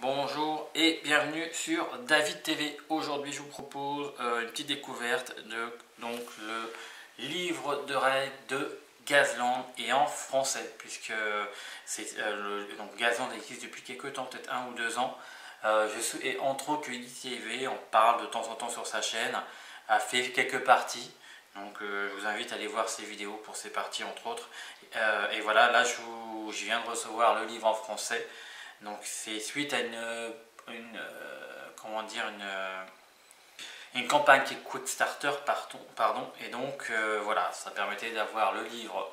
Bonjour et bienvenue sur David TV. Aujourd'hui, je vous propose euh, une petite découverte de donc le livre de règles de Gazland et en français, puisque euh, donc Gazland existe depuis quelques temps, peut-être un ou deux ans. Euh, et entre autres que TV, on parle de temps en temps sur sa chaîne, a fait quelques parties. Donc je vous invite à aller voir ses vidéos pour ces parties entre autres. et voilà, là je, je viens de recevoir le livre en français. Donc c'est suite à une, euh, comment dire, une, euh, une campagne qui Quick Starter, pardon, et donc euh, voilà, ça permettait d'avoir le livre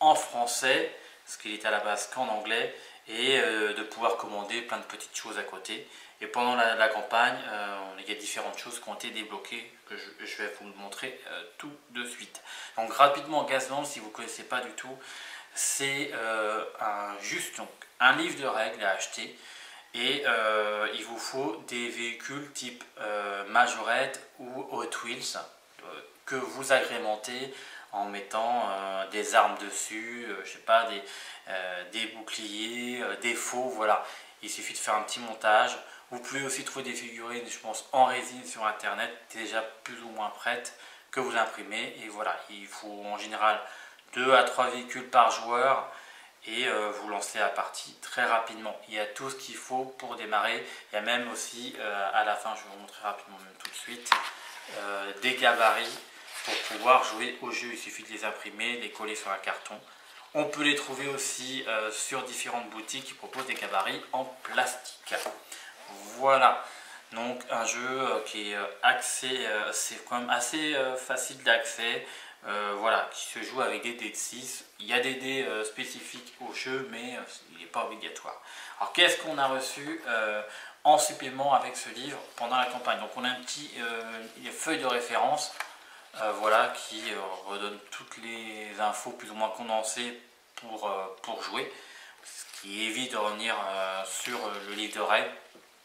en français, ce qu'il était à la base qu'en anglais, et de pouvoir commander plein de petites choses à côté. Et pendant la, campagne, il y a différentes choses qui ont été débloquées, que je, vais vous montrer tout de suite. Donc rapidement, Gazland, si vous ne connaissez pas du tout, c'est un juste un livre de règles à acheter et euh, il vous faut des véhicules type euh, Majorette ou Hot Wheels euh, que vous agrémentez en mettant des armes dessus, je sais pas, des, des boucliers, des faux, voilà. Il suffit de faire un petit montage. Vous pouvez aussi trouver des figurines, je pense, en résine sur internet, déjà plus ou moins prêtes, que vous imprimez. Et voilà, il faut en général 2 à 3 véhicules par joueur et euh, vous lancez la partie très rapidement. Il y a tout ce qu'il faut pour démarrer. Il y a même aussi, euh, à la fin, je vais vous montrer rapidement même tout de suite, euh, des gabarits pour pouvoir jouer au jeu. Il suffit de les imprimer, les coller sur un carton. On peut les trouver aussi sur différentes boutiques qui proposent des gabarits en plastique. Voilà. Donc un jeu qui est axé, c'est quand même assez facile d'accès. Euh, voilà, qui se joue avec des dés de 6. Il y a des dés euh, spécifiques au jeu, mais euh, il n'est pas obligatoire. Alors qu'est-ce qu'on a reçu en supplément avec ce livre pendant la campagne? Donc on a un petit feuille de référence voilà, qui redonne toutes les infos plus ou moins condensées pour, pour jouer. Ce qui évite de revenir sur le livre de règles.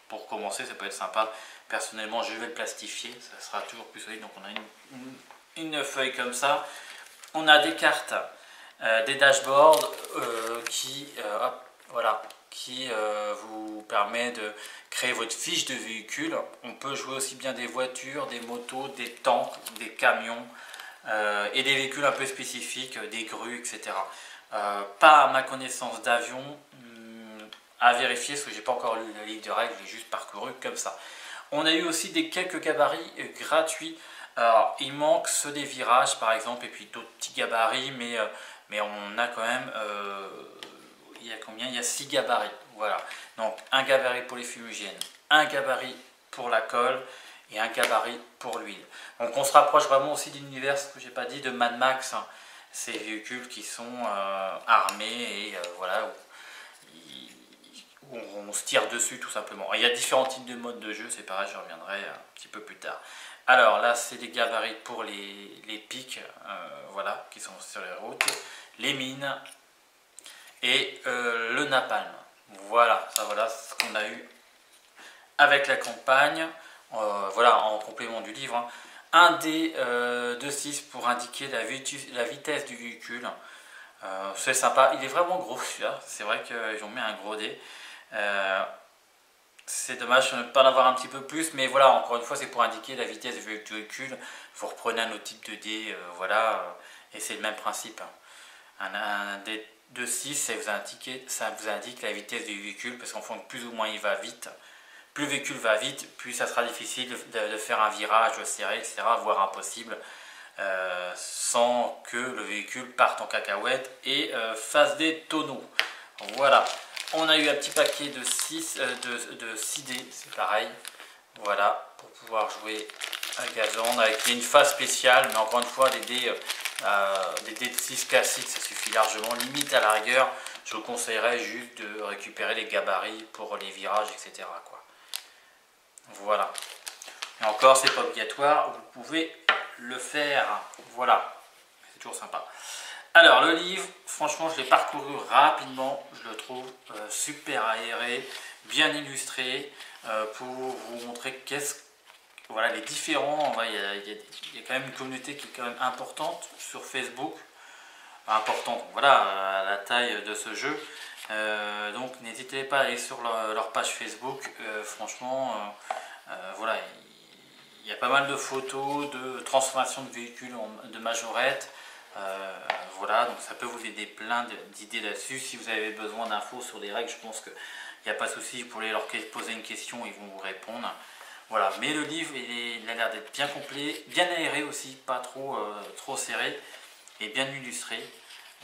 Pour commencer, ça peut être sympa. Personnellement, je vais le plastifier, ça sera toujours plus solide. Donc on a une feuille comme ça. On a des cartes, euh, des dashboards euh, qui, euh, vous permet de créer votre fiche de véhicule. On peut jouer aussi bien des voitures, des motos, des tanks, des camions et des véhicules un peu spécifiques, des grues, etc. pas à ma connaissance d'avion, à vérifier parce que j'ai pas encore lu la livre de règles, j'ai juste parcouru comme ça. On a eu aussi des quelques gabarits gratuits alors, il manque ceux des virages, par exemple, et puis d'autres petits gabarits, mais, euh, mais on a quand même, euh, il y a combien? Il y a 6 gabarits, voilà. Donc, un gabarit pour les fumigènes, un gabarit pour la colle, et un gabarit pour l'huile. Donc, on se rapproche vraiment aussi de l'univers, ce que j'ai pas dit, de Mad Max, hein. ces véhicules qui sont euh, armés, et voilà, on se tire dessus tout simplement. il y a différents types de modes de jeu, c'est pareil, je reviendrai un petit peu plus tard. Alors là, c'est des gabarits pour les, pics, euh, voilà, qui sont sur les routes, les mines et euh, le napalm. Voilà, ça voilà ce qu'on a eu avec la campagne. Euh, voilà, en complément du livre. Hein. Un dé de 6 pour indiquer la, la vitesse du véhicule. c'est sympa, il est vraiment gros celui-là, c'est vrai qu'ils ont mis un gros dé. C'est dommage de ne pas en avoir un petit peu plus, mais voilà, encore une fois, c'est pour indiquer la vitesse du véhicule. Vous reprenez un autre type de dé, euh, voilà, euh, et c'est le même principe. Un, dé de 6, ça vous, indique, la vitesse du véhicule, parce qu'en fond, plus ou moins il va vite. Plus le véhicule va vite, plus ça sera difficile de, faire un virage serré, etc., voire impossible, euh, sans que le véhicule parte en cacahuète et fasse des tonneaux. Voilà. On a eu un petit paquet de 6, euh, de, 6 dés, c'est pareil. Voilà, pour pouvoir jouer à gazon avec une phase spéciale, mais encore une fois, des dés, euh, des dés de 6 classiques, ça suffit largement. Limite à la rigueur, je vous conseillerais juste de récupérer les gabarits pour les virages, etc. Voilà. Et encore, c'est pas obligatoire, vous pouvez le faire. Voilà, c'est toujours sympa. Alors, le livre, franchement, je l'ai parcouru rapidement. Je le trouve euh, super aéré, bien illustré, euh, pour vous montrer qu'est-ce voilà, les différents. Il y, a, quand même une communauté qui est quand même importante sur Facebook. importante, voilà, à la taille de ce jeu. Euh, donc, n'hésitez pas à aller sur leur, page Facebook. franchement, voilà, il y a pas mal de photos de transformation de véhicules de majorette. Voilà, donc ça peut vous aider plein d'idées là-dessus. Si vous avez besoin d'infos sur des règles, je pense qu'il n'y a pas de souci, vous pouvez leur poser une question, ils vont vous répondre. Voilà, mais le livre, il, a l'air d'être bien complet, bien aéré aussi, pas trop, euh, trop serré, et bien illustré.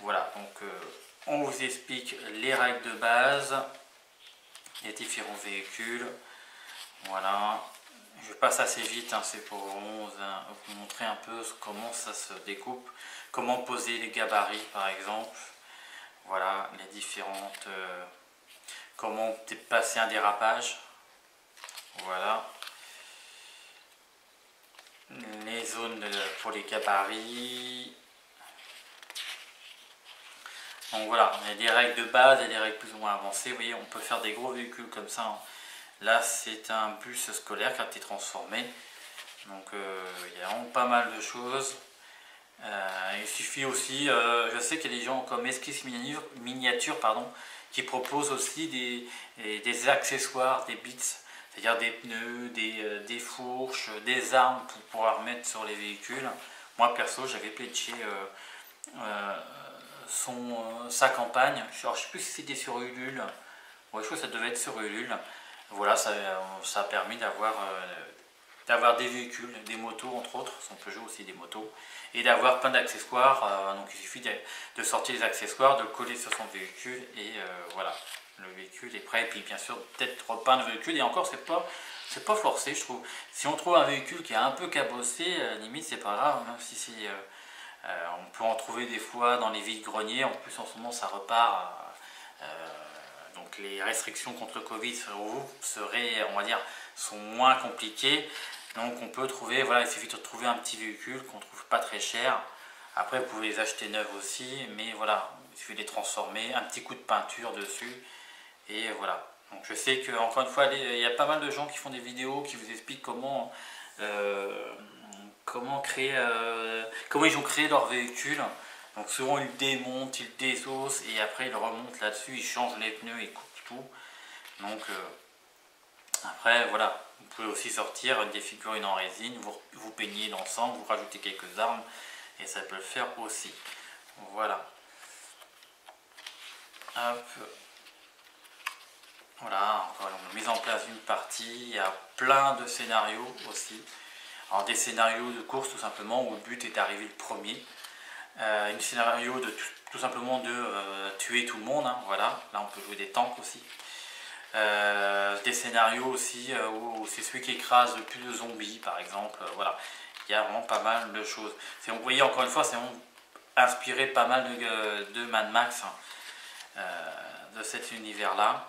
Voilà, donc euh, on vous explique les règles de base, les différents véhicules. Voilà, je passe assez vite, hein, c'est pour vous, montrer un peu comment ça se découpe, comment poser les gabarits par exemple. Voilà, les différentes... Euh, comment passer un dérapage. Voilà les zones pour les gabarits. Donc voilà, on a des règles de base et des règles plus ou moins avancées. Vous voyez, on peut faire des gros véhicules comme ça. Hein. Là, c'est un bus scolaire qui a été transformé. Donc euh, il y a vraiment pas mal de choses. Euh, il suffit aussi, euh, je sais qu'il y a des gens comme Esquisse Miniature, pardon, qui proposent aussi des, accessoires, des bits c'est-à-dire des pneus, des, fourches, des armes pour pouvoir mettre sur les véhicules. Moi perso j'avais euh, son, sa campagne, je ne sais plus si c'était sur Ulule, je crois que ça devait être sur Ulule. Voilà, ça, ça a permis d'avoir d'avoir des véhicules, des motos entre autres, son Peugeot aussi des motos, et d'avoir plein d'accessoires. donc il suffit de, sortir les accessoires, de coller sur son véhicule et voilà le véhicule est prêt, et puis bien sûr peut-être repeindre le véhicule, et encore c'est pas c'est pas forcé je trouve. Si on trouve un véhicule qui est un peu cabossé, euh, limite c'est pas grave, même si c'est... Euh, euh, on peut en trouver des fois dans les villes greniers, en plus en ce moment ça repart. Les restrictions contre le Covid seraient, on va dire, sont moins compliquées. Donc on peut trouver, voilà, il suffit de trouver un petit véhicule qu'on trouve pas très cher. Après vous pouvez les acheter neufs aussi, mais voilà, il suffit de les transformer, un petit coup de peinture dessus et voilà. Donc je sais que encore une fois, il y a pas mal de gens qui font des vidéos qui vous expliquent comment, euh, comment créer, euh, comment ils ont créé leur véhicule. Donc souvent ils démontent, ils désossent et après ils remontent là-dessus, ils changent les pneus, ils coupent tout. Donc euh, après voilà, vous pouvez aussi sortir des figurines en résine, vous, vous peignez l'ensemble, vous rajoutez quelques armes et ça peut le faire aussi. Voilà. Hop. Voilà, encore une mise en place d'une partie, il y a plein de scénarios aussi. Alors des scénarios de course tout simplement où le but est d'arriver le premier. Euh, un scénario de tout, simplement de euh, tuer tout le monde, hein, voilà, là on peut jouer des tanks aussi. Euh, des scénarios aussi où c'est celui qui écrase le plus de zombies par exemple, voilà. Il y a vraiment pas mal de choses. Vous voyez encore une fois, c'est inspiré pas mal de, de Mad Max, hein, de cet univers là.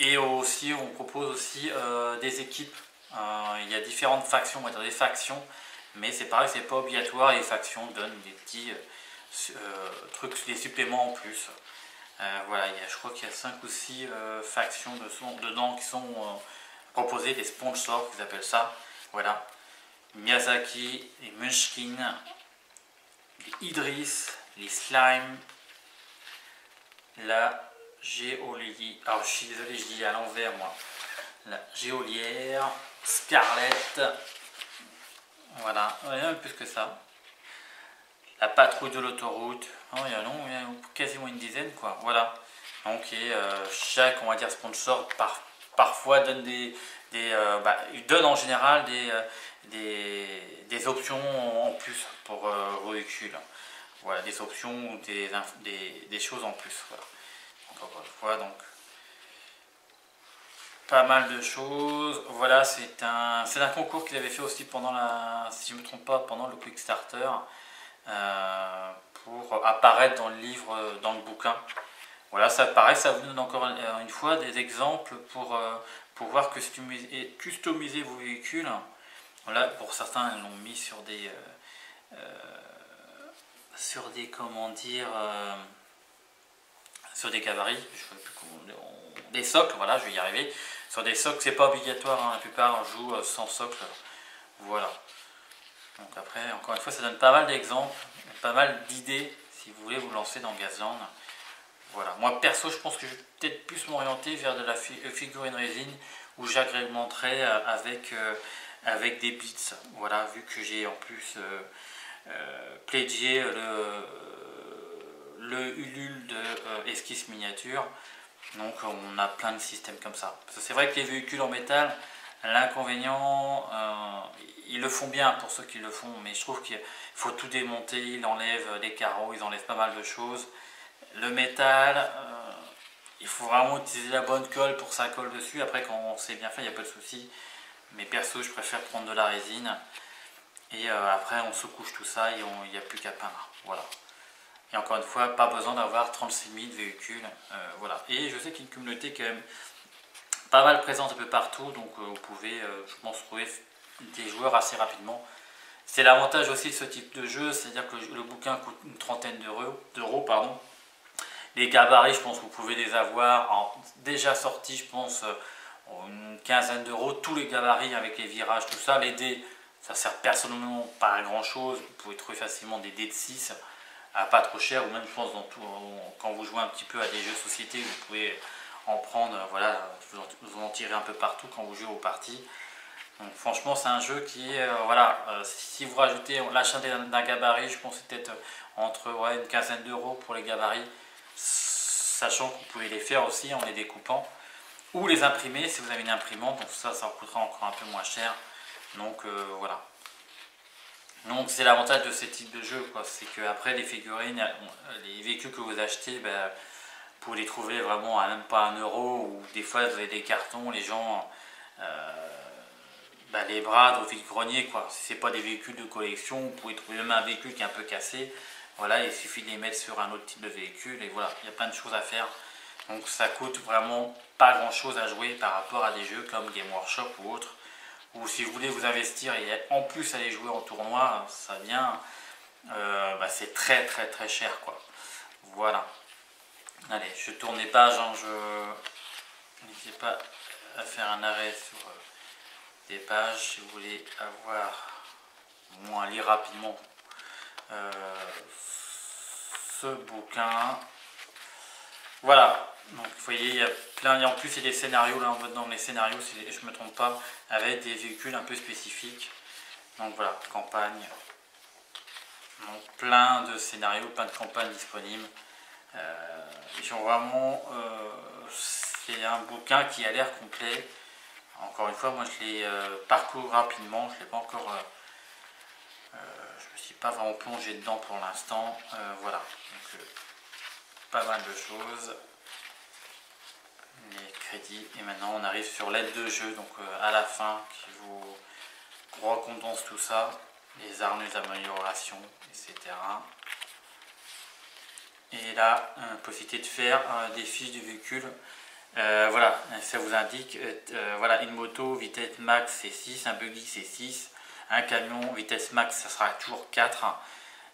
Et aussi, on propose aussi euh, des équipes. Euh, il y a différentes factions, on va dire des factions, mais c'est pareil, c'est pas obligatoire. Les factions donnent des petits euh, trucs, des suppléments en plus. voilà, il y a, je crois qu'il y a 5 ou 6 factions dedans qui sont proposées, des sponsors qu'ils appellent ça. Voilà. Miyazaki, les Munchkin, les Idris, les Slime, la Géolier. Alors je suis désolé, je dis à l'envers moi. La Géolière, Scarlett. Voilà, il y a plus que ça. La patrouille de l'autoroute. Oh, il y a quasiment une dizaine quoi. Voilà. Donc euh, chaque on va dire sponsor par, parfois donne des, des euh, bah, donne en général des, euh, des, options en plus pour vos véhicules. Voilà, des options ou des, des, choses en plus. Voilà une fois, donc pas mal de choses. Voilà, c'est un, un concours qu'ils avaient fait aussi pendant la, si je me trompe pas, pendant le Quick Starter, euh, pour apparaître dans le livre, dans le bouquin. Voilà, ça paraît, ça vous donne encore une fois des exemples pour euh, pouvoir customiser, customiser vos véhicules. Voilà, pour certains, ils l'ont mis sur des, euh, sur des, comment dire, sur des gabarits, des socles, voilà, je vais y arriver. Sur des socles, c'est pas obligatoire, hein, la plupart jouent euh, sans socle. Voilà. Donc après, encore une fois, ça donne pas mal d'exemples, pas mal d'idées si vous voulez vous lancer dans Gazland. Moi perso, je pense que je vais peut-être plus m'orienter vers de la figurine résine où j'agrémenterai avec, avec des bits. Voilà, vu que j'ai en plus plégié le, le Ulule de esquisse miniature. Donc on a plein de systèmes comme ça. C'est vrai que les véhicules en métal, l'inconvénient, euh, ils le font bien pour ceux qui le font, mais je trouve qu'il faut tout démonter, ils enlèvent les carreaux, ils enlèvent pas mal de choses. Le métal, euh, il faut vraiment utiliser la bonne colle pour que ça colle dessus. Après quand c'est bien fait, il n'y a pas de souci. Mais perso, je préfère prendre de la résine. Et euh, après, on se couche tout ça et il n'y a plus qu'à peindre. Voilà. Et encore une fois, pas besoin d'avoir 36 000 véhicules. Euh, voilà. Et je sais qu'il y a une communauté quand même pas mal présente un peu partout, donc euh, vous pouvez, euh, je pense, trouver des joueurs assez rapidement. C'est l'avantage aussi de ce type de jeu, c'est-à-dire que le bouquin coûte une trentaine d'euros. pardon. Les gabarits, je pense que vous pouvez les avoir déjà sortis, je pense, une quinzaine d'euros. Tous les gabarits avec les virages, tout ça. Les dés, ça sert personnellement pas à grand chose. Vous pouvez trouver facilement des dés de 6 pas trop cher, ou même je pense dans tout, quand vous jouez un petit peu à des jeux société, vous pouvez en prendre, voilà, vous en tirer un peu partout quand vous jouez aux parties. Donc franchement c'est un jeu qui est, euh, voilà, euh, si vous rajoutez l'achat d'un gabarit, je pense peut-être entre une quinzaine d'euros pour les gabarits, sachant que vous pouvez les faire aussi en les découpant, ou les imprimer si vous avez une imprimante, donc ça, ça coûtera encore un peu moins cher. Donc euh, voilà, donc c'est l'avantage de ce type de jeu, c'est qu'après les figurines, les véhicules que vous achetez, ben, pouvez les trouver vraiment à même pas un euro, ou des fois vous avez des cartons, les gens, euh, ben, les bras au vide-grenier, quoi. Si c'est pas des véhicules de collection, vous pouvez trouver même un véhicule qui est un peu cassé, voilà, il suffit de les mettre sur un autre type de véhicule, et voilà, il y a plein de choses à faire. Donc ça coûte vraiment pas grand chose à jouer par rapport à des jeux comme Game Workshop ou autres ou si vous voulez vous investir et en plus aller jouer en tournoi, ça vient, euh, bah, c'est très très très cher quoi. Voilà. Allez, je tourne les pages, hein, je n'hésitez pas à faire un arrêt sur euh, des pages si vous voulez avoir moins lire rapidement euh, ce bouquin. Voilà, donc vous voyez, il y a plein, et en plus il y a des scénarios, là on dans les scénarios, si je ne me trompe pas, avec des véhicules un peu spécifiques. Donc voilà, campagne. Donc plein de scénarios, plein de campagnes disponibles. Euh, vraiment, euh, c'est un bouquin qui a l'air complet. Encore une fois, moi je l'ai euh, parcouru rapidement, je ne l'ai pas encore... je ne me suis pas vraiment plongé dedans pour l'instant. voilà, donc pas mal de choses les crédits. Et maintenant, on arrive sur l'aide de jeu, donc euh, à la fin, qui vous recondense tout ça, les armes, les améliorations, etc. Et là, possibilité de faire euh, des fiches du véhicule. Euh, voilà, ça vous indique, voilà, une moto, vitesse max c'est 6, un buggy c'est 6, un camion, vitesse max ça sera toujours 4,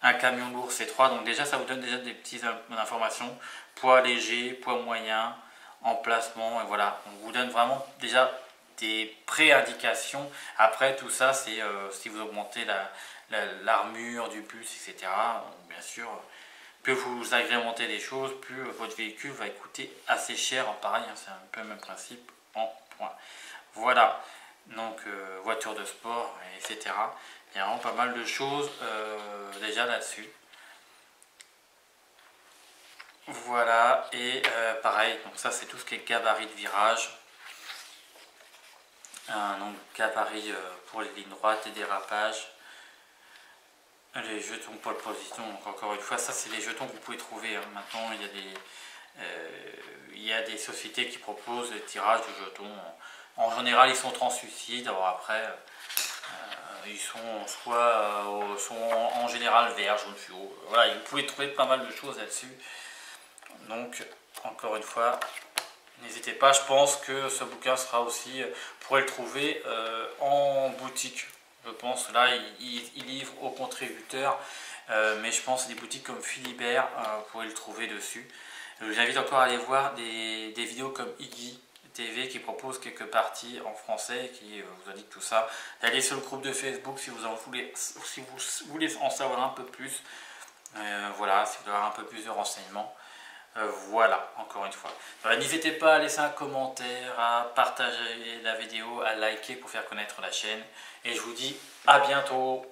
un camion lourd c'est 3, donc déjà ça vous donne déjà des petites informations, poids léger, poids moyen, emplacement, et voilà, on vous donne vraiment déjà des pré-indications. Après, tout ça, c'est euh, si vous augmentez l'armure du bus, etc. bien sûr, plus vous agrémentez les choses, plus votre véhicule va coûter assez cher. Pareil, hein, c'est un peu le même principe en point. Voilà, donc euh, voiture de sport, etc. Il y a vraiment pas mal de choses euh, déjà là-dessus. Voilà, et euh, pareil, donc ça c'est tout ce qui est gabarit de virage. donc gabarit euh, pour les lignes droites et dérapages. Les jetons pole position, donc encore une fois, ça c'est les jetons que vous pouvez trouver. Hein. Maintenant, il y, a des, euh, il y a des sociétés qui proposent des tirages de jetons. En général, ils sont translucides. Alors après, ils sont soit sont en, général verts, jaune fluo. Voilà, vous pouvez trouver pas mal de choses là-dessus. Donc, encore une fois, n'hésitez pas. Je pense que ce bouquin sera aussi, vous pourrez le trouver euh, en boutique. Je pense, là, il, livre aux contributeurs. Euh, mais je pense des boutiques comme Philibert, euh, vous pourrez le trouver dessus. Je vous invite encore à aller voir des, vidéos comme Iggy TV qui propose quelques parties en français qui vous indique tout ça. Allez sur le groupe de Facebook si vous, en voulez, si vous voulez en savoir un peu plus. voilà, si vous voulez avoir un peu plus de renseignements. Voilà, encore une fois. N'hésitez pas à laisser un commentaire, à partager la vidéo, à liker pour faire connaître la chaîne. Et je vous dis à bientôt